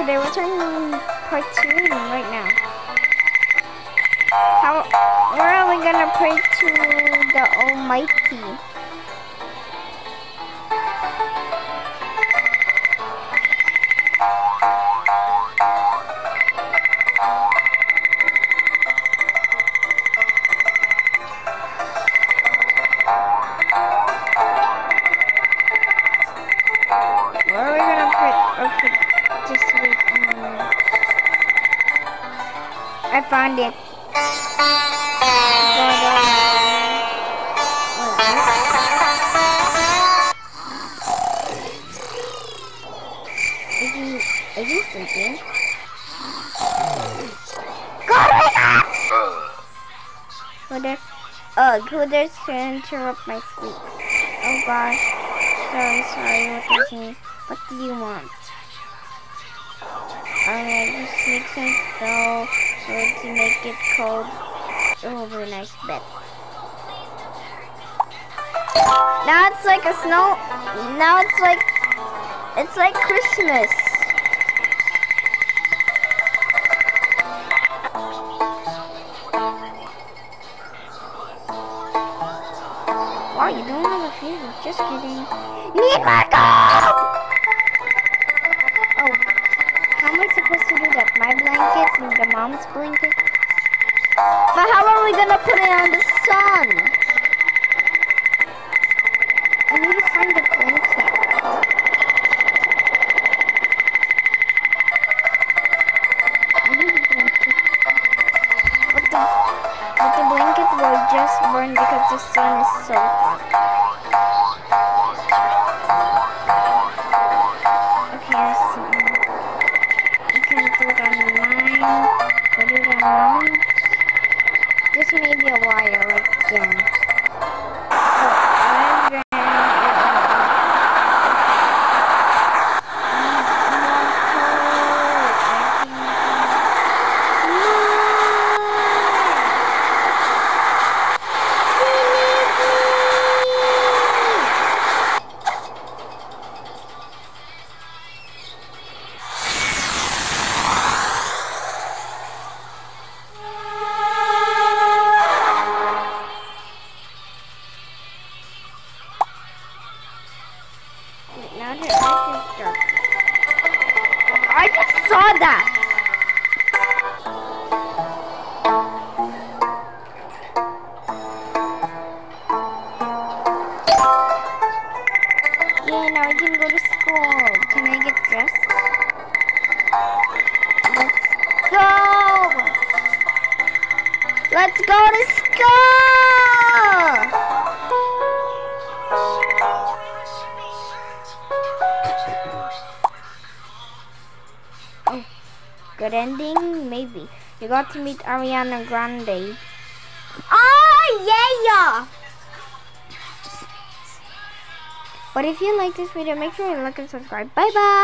today. We're turning part two right now. How? Where are we gonna pray to the Almighty? I found it. Is he, is he sleeping? God, wake up! Who dares, ugh, dares to interrupt my sleep? Oh gosh, sorry, sorry, what me? What do you want? Alright, just make some snow so to make it cold. It be a nice bed. Now it's like a snow. Now it's like it's like Christmas. Wow, you don't have a fever. Just kidding. Need my dog! Mom's blanket? But how are we gonna put it on the sun? I need to find the blanket. I need a blanket. But the, but the blanket will just burn because the sun is so hot. This may be a wire again. Earth is. I just saw that. Yeah, now I can go to school. Can I get dressed? Let's go! Let's go to school! Good ending? Maybe. You got to meet Ariana Grande. Oh, yeah! But if you like this video, make sure you like and subscribe. Bye bye!